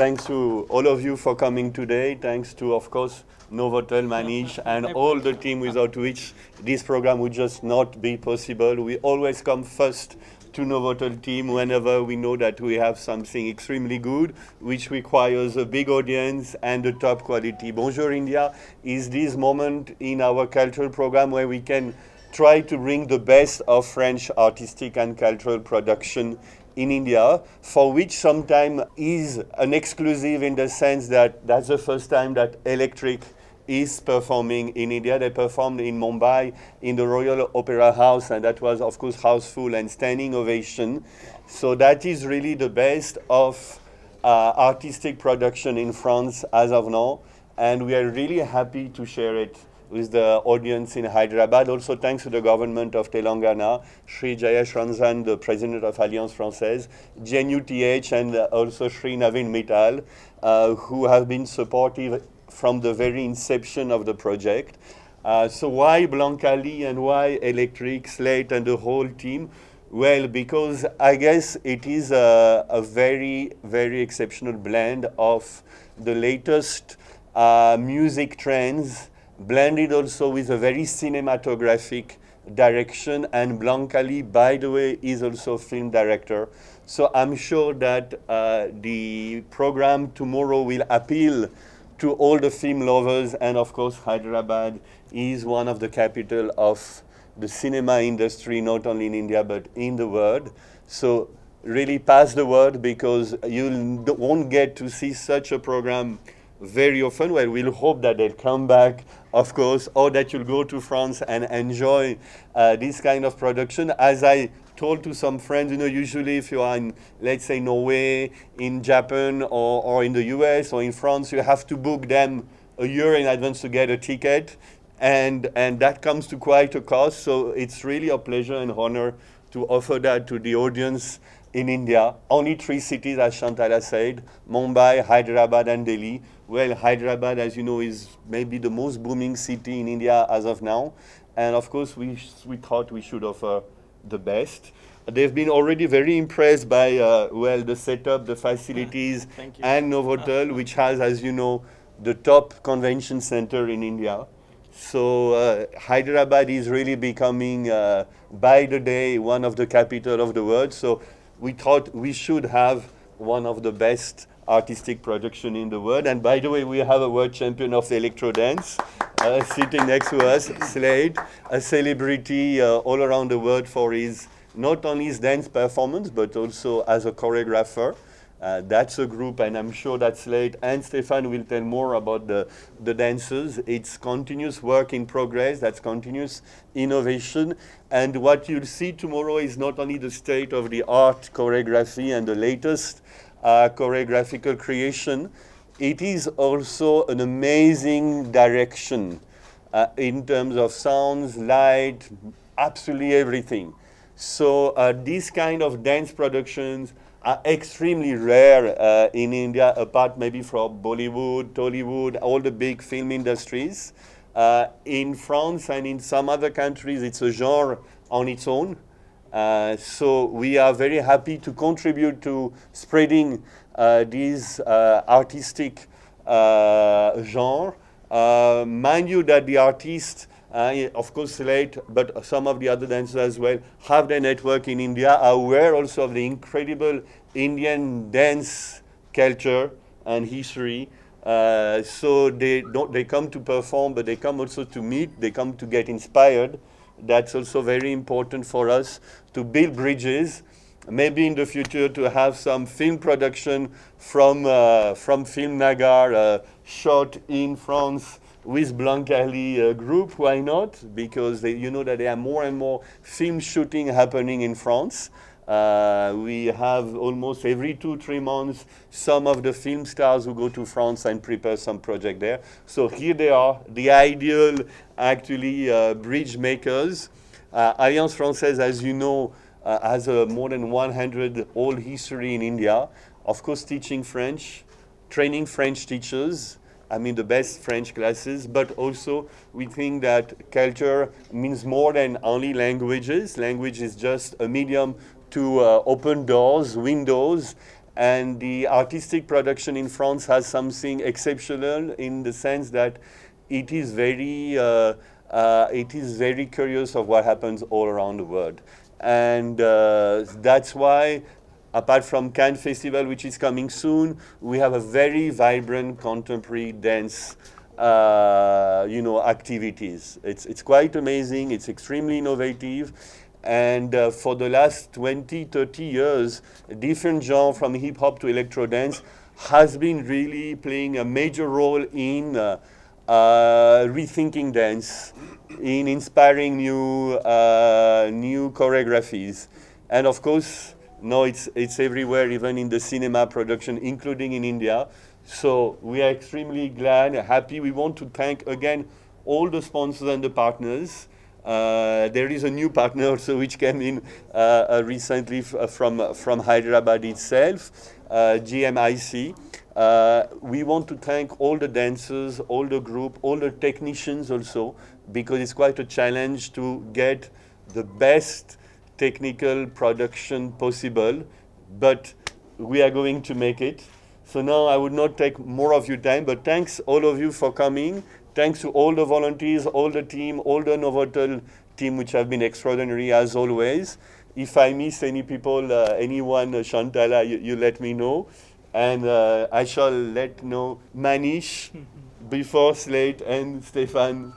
thanks to all of you for coming today. Thanks to, of course, Novotel, Manish, and all the team without which this program would just not be possible. We always come first to Novotel team whenever we know that we have something extremely good, which requires a big audience and a top quality. Bonjour India is this moment in our cultural program where we can try to bring the best of French artistic and cultural production in India, for which sometimes is an exclusive in the sense that that's the first time that Elektrik is performing in India. They performed in Mumbai in the Royal Opera House, and that was, of course, houseful and standing ovation. So that is really the best of uh, artistic production in France as of now, and we are really happy to share it with the audience in Hyderabad. Also thanks to the government of Telangana, Sri Jayesh Ranjan, the president of Alliance Française, JNTUH, and also Sri Navin Mittal, uh, who have been supportive from the very inception of the project. Uh, so why Blanca Li and why Elektrik, Slate, and the whole team? Well, because I guess it is a, a very, very exceptional blend of the latest uh, music trends, blended also with a very cinematographic direction. And Blanca Li, by the way, is also a film director. So I'm sure that uh, the program tomorrow will appeal to all the film lovers. And of course, Hyderabad is one of the capital of the cinema industry, not only in India, but in the world. So really pass the word because you won't get to see such a program very often. Well, we'll hope that they'll come back, of course, or that you'll go to France and enjoy uh, this kind of production. As I told to some friends, you know, usually if you are in, let's say, Norway, in Japan, or, or in the US, or in France, you have to book them a year in advance to get a ticket. And, and that comes to quite a cost. So it's really a pleasure and honor to offer that to the audience in India. Only three cities, as Shantala said, Mumbai, Hyderabad, and Delhi. Well, Hyderabad, as you know, is maybe the most booming city in India as of now. And of course, we, we thought we should offer the best. They've been already very impressed by, uh, well, the setup, the facilities, and Novotel, which has, as you know, the top convention center in India. So uh, Hyderabad is really becoming, uh, by the day, one of the capital of the world. So we thought we should have one of the best artistic production in the world. And by the way, we have a world champion of electro dance uh, sitting next to us, Slade, a celebrity uh, all around the world for his not only his dance performance, but also as a choreographer. Uh, that's a group, and I'm sure that Slade and Stefan will tell more about the, the dancers. It's continuous work in progress, that's continuous innovation. And what you'll see tomorrow is not only the state of the art, choreography, and the latest choreographical creation, it is also an amazing direction uh, in terms of sounds, light, absolutely everything. So uh, these kind of dance productions are extremely rare uh, in India, apart maybe from Bollywood, Tollywood, all the big film industries. Uh, in France and in some other countries, it's a genre on its own. Uh, so we are very happy to contribute to spreading uh, this uh, artistic uh, genre. mind you that the artists uh, of course Slate, but some of the other dancers as well, have their network in India, are aware also of the incredible Indian dance culture and history. Uh, so they don't they come to perform, but they come also to meet. They come to get inspired. That's also very important for us to build bridges. Maybe in the future to have some film production from uh, from Film Nagar uh, shot in France with Blanca Li uh, group, why not? Because they, you know that there are more and more film shooting happening in France. Uh, we have almost every two, three months some of the film stars who go to France and prepare some project there. So here they are, the ideal actually uh, bridge makers. Uh, Alliance Française, as you know, uh, has a more than 100 old history in India. Of course, teaching French, training French teachers, I mean, the best French classes, but also we think that culture means more than only languages. Language is just a medium to uh, open doors, windows, And the artistic production in France has something exceptional in the sense that it is very, uh, uh, it is very curious of what happens all around the world. And uh, that's why apart from Cannes Festival, which is coming soon, we have a very vibrant contemporary dance uh, you know, activities. It's, it's quite amazing. It's extremely innovative. And uh, for the last 20, 30 years, different genre from hip hop to electro dance has been really playing a major role in uh, uh rethinking dance, in inspiring new, uh, new choreographies. And of course, now it's, it's everywhere, even in the cinema production, including in India. So we are extremely glad, happy. We want to thank again all the sponsors and the partners. Uh, there is a new partner also which came in uh, uh recently uh, from, from Hyderabad itself, uh, GMIC. Uh, we want to thank all the dancers, all the group, all the technicians also, because it's quite a challenge to get the best technical production possible, but we are going to make it. So now I would not take more of your time, but thanks all of you for coming. Thanks to all the volunteers, all the team, all the Novotel team, which have been extraordinary as always. If I miss any people, uh, anyone, uh, Shantala, you, you, let me know. And uh, I shall let know Manish before Slate and Stefan